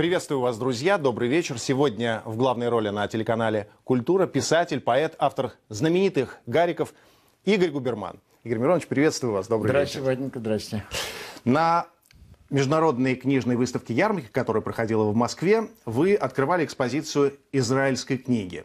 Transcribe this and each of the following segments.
Приветствую вас, друзья. Добрый вечер. Сегодня в главной роли на телеканале «Культура» писатель, поэт, автор знаменитых «Гариков» Игорь Губерман. Игорь Миронович, приветствую вас. Добрый Здрасте, вечер. Ваденька, здрасте. На международной книжной выставке ярмарки, которая проходила в Москве, вы открывали экспозицию израильской книги.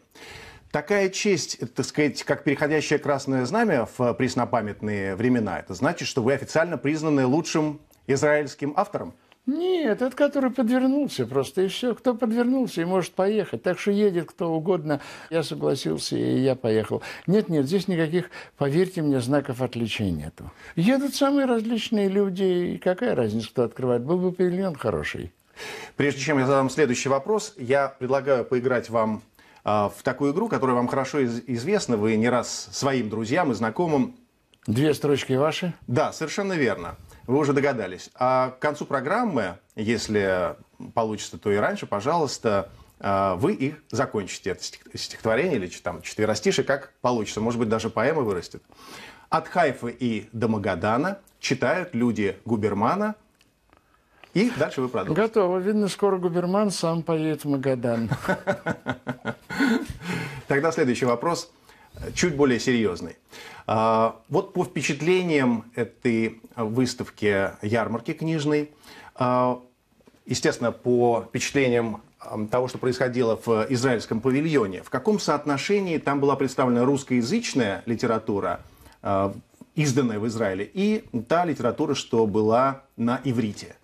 Такая честь, так сказать, как переходящее красное знамя в преснопамятные времена, это значит, что вы официально признаны лучшим израильским автором? Нет, это который подвернулся просто, и все. Кто подвернулся и может поехать. Так что едет кто угодно. Я согласился, и я поехал. Нет, нет, здесь никаких, поверьте мне, знаков отличия нету. Едут самые различные люди, и какая разница, кто открывает. Был бы павильон хороший. Прежде чем я задам следующий вопрос, я предлагаю поиграть вам а, в такую игру, которая вам хорошо из- известна. Вы не раз своим друзьям и знакомым Две строчки ваши. Да, совершенно верно. Вы уже догадались. А к концу программы, если получится, то и раньше, пожалуйста, а, вы их закончите. Это стих- стихотворение или там четверостишие, как получится. Может быть, даже поэма вырастет. От Хайфы и до Магадана читают люди Губермана. И дальше вы продолжите. Готово. Видно, скоро губерман сам поедет в Магадан. Тогда следующий вопрос, чуть более серьезный. А, Вот по впечатлениям этой выставки ярмарки книжной, а, естественно, по впечатлениям того, что происходило в израильском павильоне, в каком соотношении там была представлена русскоязычная литература, а, изданная в Израиле, и та литература, что была на иврите?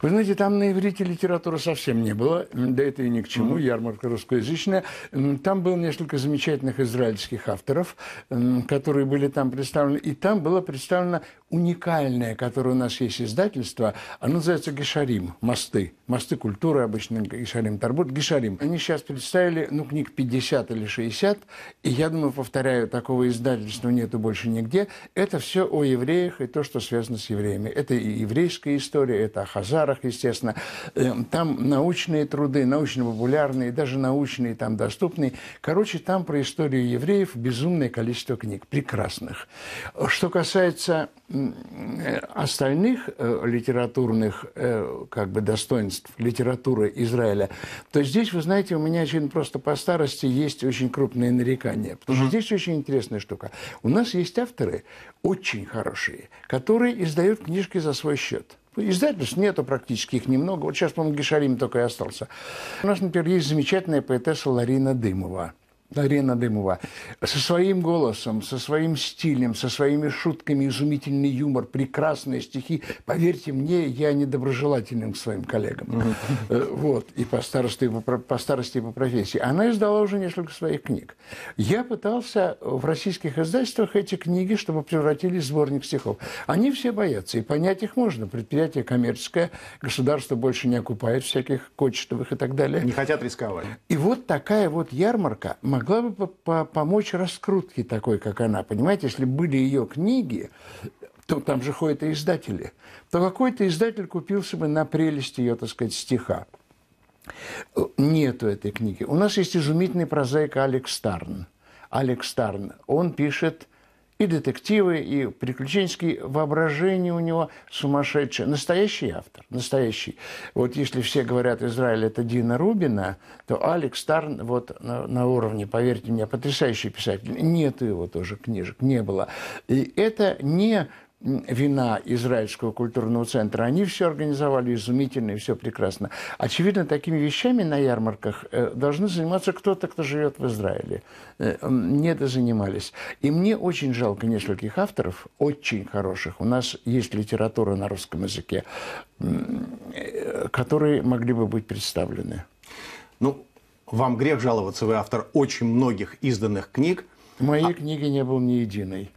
Вы знаете, там на иврите литературы совсем не было, да это и ни к чему, ярмарка русскоязычная. Там было несколько замечательных израильских авторов, которые были там представлены, и там было представлено уникальное, которое у нас есть издательство, оно называется Гешарим, мосты, мосты культуры, обычно Гешарим Тарбут, Гешарим. Они сейчас представили, ну, книг 50 или 60, и я думаю, повторяю, такого издательства нету больше нигде. Это все о евреях и то, что связано с евреями. Это и еврейская история, это о хазарах, естественно. Э, Там научные труды, научно-популярные, даже научные там доступные. Короче, там про историю евреев безумное количество книг, прекрасных. Что касается э, остальных э, литературных как бы достоинств литературы Израиля, то здесь, вы знаете, у меня очень просто по старости есть очень крупные нарекания. Потому что здесь очень интересная штука. У нас есть авторы очень хорошие, которые издают книжки за свой счет. Издательств нету практически, их немного. Вот сейчас, по-моему, Гишарим только и остался. У нас, например, есть замечательная поэтесса Ларина Дымова. Ларина Дымова. Со своим голосом, со своим стилем, со своими шутками, изумительный юмор, прекрасные стихи. Поверьте мне, я недоброжелателен к своим коллегам. Э, Вот. И по старости, и по старости, и по профессии. Она издала уже несколько своих книг. Я пытался в российских издательствах эти книги, чтобы превратились в сборник стихов. Они все боятся, и понять их можно. Предприятие коммерческое, государство больше не окупает всяких кочетовых и так далее. Не хотят рисковать. И вот такая вот ярмарка могла бы по- по- помочь раскрутке такой, как она. Понимаете, если были ее книги, то там же ходят и издатели, то какой-то издатель купился бы на прелесть ее, так сказать, стиха. Нету этой книги. У нас есть изумительный прозаик Алекс Старн. Алекс Старн, он пишет и детективы, и приключенческие воображение у него сумасшедшее. Настоящий автор, настоящий. Вот если все говорят, Израиль это Дина Рубина, то Алекс Старн вот на, на уровне, поверьте мне, потрясающий писатель. Нету его тоже книжек, не было. И это не вина Израильского культурного центра. Они все организовали изумительно и все прекрасно. Очевидно, такими вещами на ярмарках э, должны заниматься кто-то, кто живет в Израиле. Э, Не занимались. И мне очень жалко нескольких авторов, очень хороших. У нас есть литература на русском языке, э, которые могли бы быть представлены. Ну, вам грех жаловаться, вы автор очень многих изданных книг, В моей книге не было ни единой.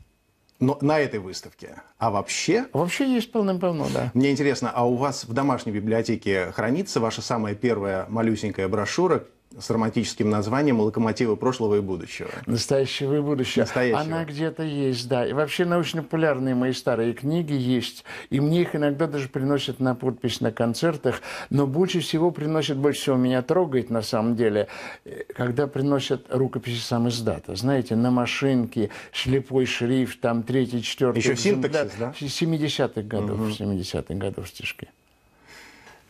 Но на этой выставке. А вообще, Вообще есть полным-полно, да. мне интересно, а у вас в домашней библиотеке хранится ваша самая первая малюсенькая брошюра с романтическим названием «Локомотивы прошлого и будущего»? Настоящего и будущего. Настоящего. Она где-то есть, да. И вообще научно-популярные мои старые книги есть. И мне их иногда даже приносят на подпись на концертах. Но больше всего приносят, больше всего меня трогает на самом деле, э, когда приносят рукописи сам издата. Знаете, на машинке, слепой шрифт, там третий, четвертый. Еще синтаксис, экземпляр. да? 70-х годов, 70-х годов стишки.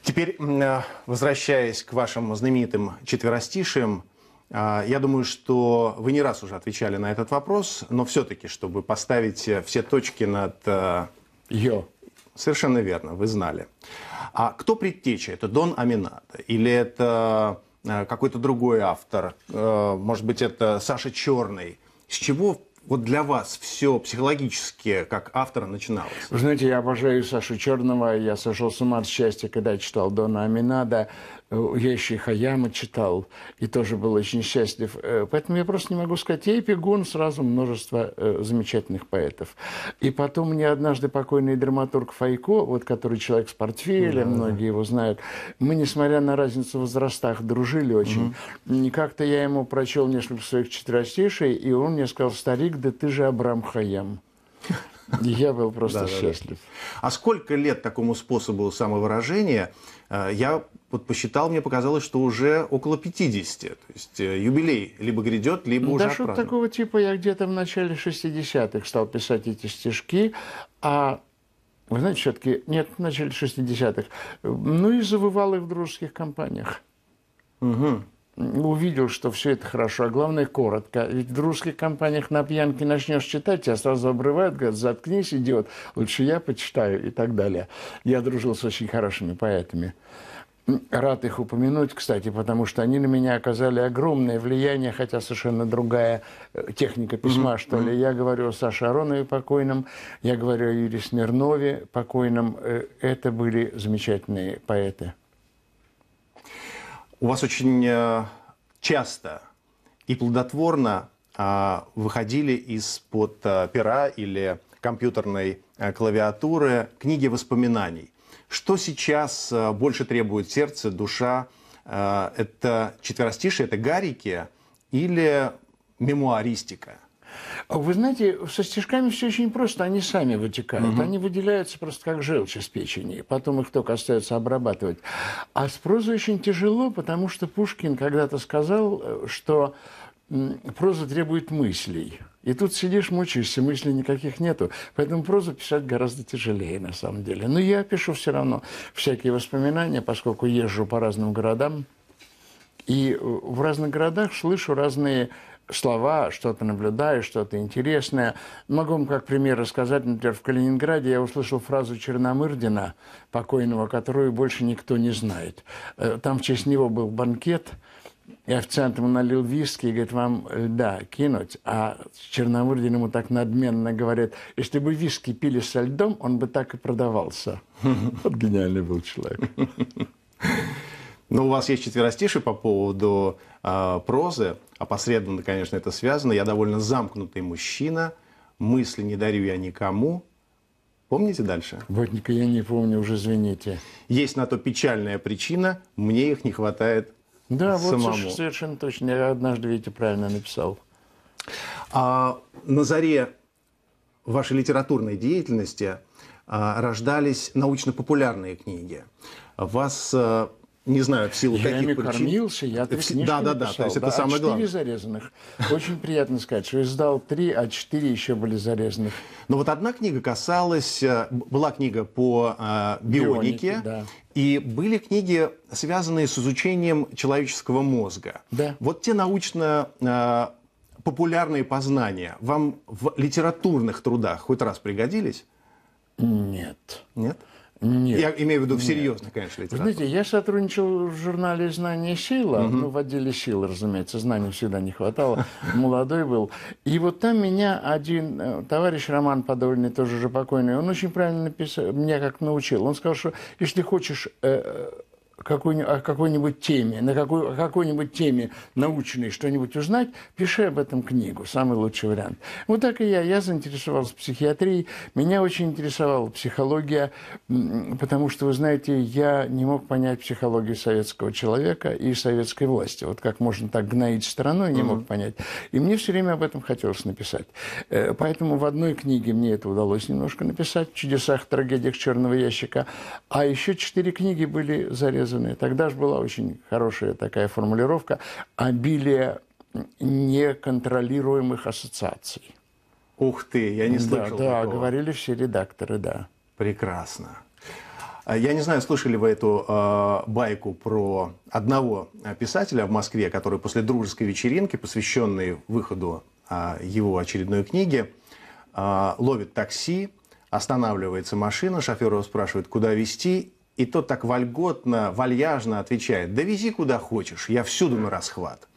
Теперь, э, возвращаясь к вашим знаменитым четверостишиям, э, я думаю, что вы не раз уже отвечали на этот вопрос, но все-таки, чтобы поставить все точки над... Йо. Совершенно верно, вы знали. А кто предтеча? Это Дон Амината? Или это какой-то другой автор? Может быть, это Саша Черный? С чего вот для вас все психологически, как автора, начиналось? Вы знаете, я обожаю Сашу Черного. Я сошел с ума от счастья, когда читал Дона Аминада. Я еще и Хаяма читал, и тоже был очень счастлив. Э, поэтому я просто не могу сказать. Я и Пигун, сразу множество э, замечательных поэтов. И потом мне однажды покойный драматург Файко, вот который человек с портфелем, да, многие его знают, мы, несмотря на разницу в возрастах, дружили очень. Угу. Как-то я ему прочел несколько своих четверостишей, и он мне сказал, старик, да ты же Абрам Хаям. Я был просто счастлив. А сколько лет такому способу самовыражения? Э, я вот посчитал, мне показалось, что уже около 50. То есть э, юбилей либо грядет, либо уже Да, такого типа я где-то в начале 60-х стал писать эти стишки, а вы знаете, все-таки нет, в начале 60-х. Ну и завывал их в дружеских компаниях. Угу увидел, что все это хорошо, а главное коротко. Ведь в дружеских компаниях на пьянке начнешь читать, тебя сразу обрывают, говорят, заткнись, идиот, лучше я почитаю и так далее. Я дружил с очень хорошими поэтами. Рад их упомянуть, кстати, потому что они на меня оказали огромное влияние, хотя совершенно другая э, техника письма, mm-hmm. что ли. Я говорю о Саше Аронове покойном, я говорю о Юрии Смирнове покойном. Э, это были замечательные поэты. У вас очень э, часто и плодотворно а, выходили из-под э, пера или компьютерной э, клавиатуры книги воспоминаний. Что сейчас больше требует сердце, душа? Это четверостишие, это гарики или мемуаристика? Вы знаете, со стишками все очень просто, они сами вытекают. Угу. Они выделяются просто как желчь из печени, потом их только остается обрабатывать. А с прозой очень тяжело, потому что Пушкин когда-то сказал, что проза требует мыслей. И тут сидишь, мучаешься, мыслей никаких нету. Поэтому прозу писать гораздо тяжелее, на самом деле. Но я пишу все равно всякие воспоминания, поскольку езжу по разным городам. И в разных городах слышу разные слова, что-то наблюдаю, что-то интересное. Могу вам как пример рассказать. Например, в Калининграде я услышал фразу Черномырдина, покойного, которую больше никто не знает. Э, там в честь него был банкет, и официант ему налил виски и говорит, вам льда кинуть. А Черномырдин ему так надменно говорит, если бы виски пили со льдом, он бы так и продавался. Вот гениальный был человек. Ну, у вас есть четверостишие по поводу э, прозы. Опосредованно, конечно, это связано. Я довольно замкнутый мужчина. Мысли не дарю я никому. Помните дальше? Ботника я не помню, уже извините. Есть на то печальная причина, мне их не хватает да, самому. вот совершенно точно. Я однажды, видите, правильно написал. А, на заре вашей литературной деятельности а, рождались научно-популярные книги. Вас а, не знаю, в силу я каких ими причин. кормился, я три книжки Да, да, да, написал. то есть это да, самое а главное. зарезанных. Очень приятно сказать, что издал три, а четыре еще были зарезанных. Но вот одна книга касалась, э, была книга по э, бионике, Бионики, да. и были книги, связанные с изучением человеческого мозга. Да. Вот те научно э, популярные познания вам в литературных трудах хоть раз пригодились? Нет. Нет? Нет. Я имею в виду в серьезной, конечно, литературе. Знаете, я сотрудничал в журнале «Знание сила», угу. ну, в отделе сил, разумеется, знаний всегда не хватало, молодой был. И вот там меня один э, товарищ Роман Подольный, тоже уже покойный, он очень правильно написал, меня как научил. Он сказал, что если хочешь э, какой, о какой-нибудь теме, на какой, о какой-нибудь теме научной что-нибудь узнать, пиши об этом книгу, самый лучший вариант. Вот так и я. Я заинтересовался психиатрией, меня очень интересовала психология, потому что, вы знаете, я не мог понять психологию советского человека и советской власти. Вот как можно так гноить страной, не мог понять. И мне все время об этом хотелось написать. Э, поэтому в одной книге мне это удалось немножко написать, в «Чудесах, трагедиях черного ящика», а еще четыре книги были зарезаны вырезаны. Тогда же была очень хорошая такая формулировка «обилие неконтролируемых ассоциаций». Ух ты, я не слышал Да, да такого. говорили все редакторы, да. Прекрасно. А, Я не знаю, слышали вы эту э, байку про одного э, писателя в Москве, который после дружеской вечеринки, посвященной выходу э, его очередной книги, э, ловит такси, останавливается машина, шофер его спрашивает, куда везти, и тот так вольготно, вальяжно отвечает, да вези куда хочешь, я всюду на расхват.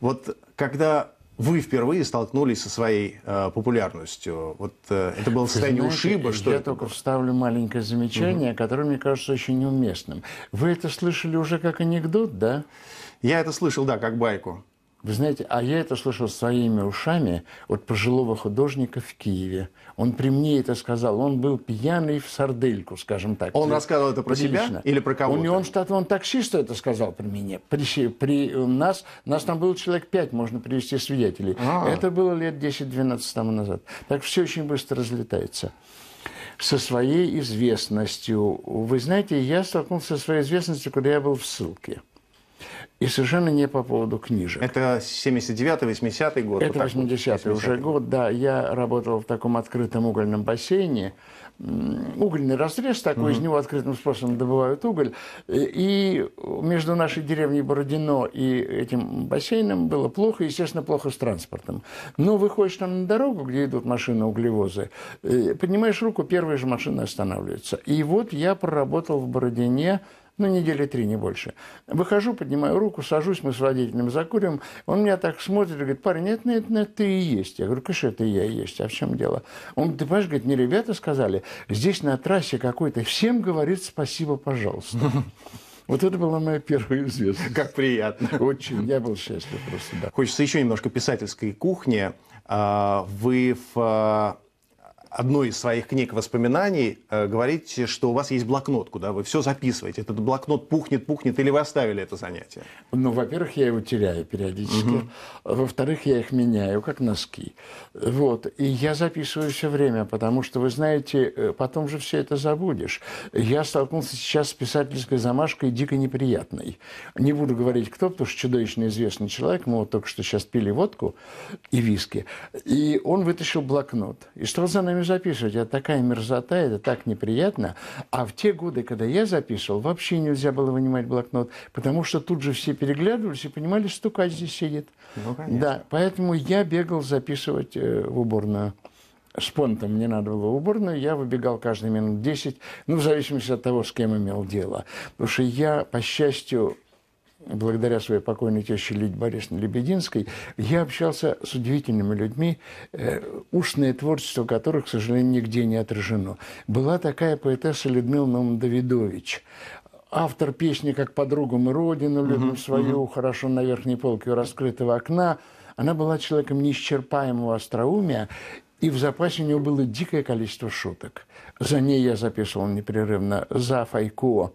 Вот когда вы впервые столкнулись со своей э, популярностью, вот э, это было состояние Знаете, ушиба, что я только было? вставлю маленькое замечание, которое мне кажется очень неуместным. Вы это слышали уже как анекдот, да? Я это слышал, да, как байку. Вы знаете, а я это слышал своими ушами от пожилого художника в Киеве. Он при мне это сказал. Он был пьяный в сардельку, скажем так. Он рассказывал это про себя Прилично. или про кого-то? Он, он, что-то- он таксисту это сказал при мне. При, при э, нас, нас там было человек пять, можно привести свидетелей. А. Это было лет 10-12 тому назад. Так все очень быстро разлетается. Со своей известностью. Вы знаете, я столкнулся со своей известностью, когда я был в ссылке. И совершенно не по поводу книжек. Это 79-80 год. Это вот так вот, 80-й уже 80-й. год, да. Я работал в таком открытом угольном бассейне. Угольный разрез такой, из него открытым способом добывают уголь. И между нашей деревней Бородино и этим бассейном было плохо, естественно, плохо с транспортом. Но выходишь там на дорогу, где идут машины, углевозы, э, поднимаешь руку, первая же машина останавливается. И вот я проработал в Бородине ну, недели три, не больше. Выхожу, поднимаю руку, сажусь, мы с водителем закурим. Он меня так смотрит и говорит, парень, это, это, это ты и есть. Я говорю, конечно, это я и есть. А в чем дело? Он ты понимаешь, говорит, мне ребята сказали, здесь на трассе какой-то, всем говорит спасибо, пожалуйста. Вот это была моя первая известность. Как приятно. Очень, я был счастлив просто, да. Хочется еще немножко писательской кухни. А, Вы в одной из своих книг воспоминаний э, говорите, что у вас есть блокнот, куда вы все записываете. Этот блокнот пухнет, пухнет, или вы оставили это занятие? Ну, во-первых, я его теряю периодически. Во-вторых, я их меняю, как носки. Вот. И я записываю все время, потому что, вы знаете, э, потом же все это забудешь. Я столкнулся сейчас с писательской замашкой дико неприятной. Не буду говорить, кто, потому что чудовищно известный человек. Мы вот только что сейчас пили водку и виски. И он вытащил блокнот и стал за нами записывать. Это такая мерзота, это так неприятно. А в те годы, когда я записывал, вообще нельзя было вынимать блокнот, потому что тут же все переглядывались и понимали, что стукач здесь сидит. Ну, конечно. Да, поэтому я бегал записывать э, в уборную. С понтом мне надо было в уборную, я выбегал каждые минут 10, ну, в зависимости от того, с кем имел дело. Потому что я, по счастью, благодаря своей покойной теще Лидии Борисовне Лебединской, я общался с удивительными людьми, э, устное творчество которых, к сожалению, нигде не отражено. Была такая поэтесса Людмила Наум Давидович, автор песни «Как подругу мы родину любим свою», «Хорошо на верхней полке у раскрытого окна». Она была человеком неисчерпаемого остроумия, и в запасе у нее было дикое количество шуток. За ней я записывал непрерывно, за Файко,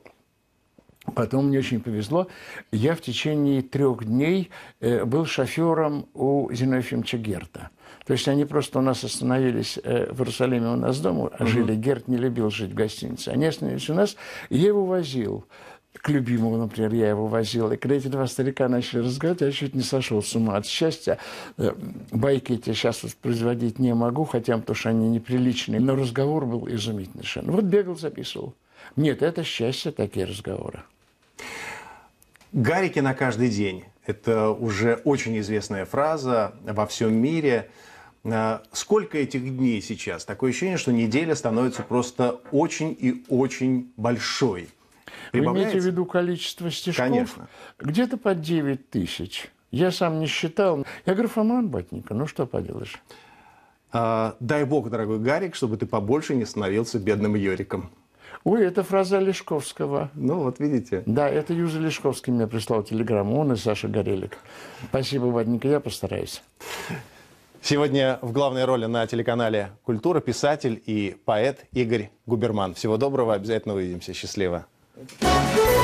Потом мне очень повезло. Я в течение трех дней э, был шофером у Зиновия Ефимовича Герта. То есть они просто у нас остановились э, в Иерусалиме у нас дома, а жили. Герт не любил жить в гостинице. Они остановились у нас, и я его возил. К любимому, например, я его возил. И когда эти два старика начали разговаривать, я чуть не сошел с ума от счастья. Э, Байки эти сейчас воспроизводить не могу, хотя потому что они неприличные. Но разговор был изумительный совершенно. Вот бегал, записывал. Нет, это счастье, такие разговоры. Гарики на каждый день. Это уже очень известная фраза во всем мире. А, Сколько этих дней сейчас? Такое ощущение, что неделя становится просто очень и очень большой. Вы имеете в виду количество стишков? Конечно. Где-то под 9 тысяч. Я сам не считал. Я графоман, батенька, ну что поделаешь. А, Дай бог, дорогой Гарик, чтобы ты побольше не становился бедным Йориком. Ой, это фраза Лешковского. Ну, вот видите. Да, это Юза Лешковский мне прислал телеграмму, он и Саша Горелик. Спасибо, батенька, я постараюсь. Сегодня в главной роли на телеканале «Культура» писатель и поэт Игорь Губерман. Всего доброго, обязательно увидимся. Счастливо. Thank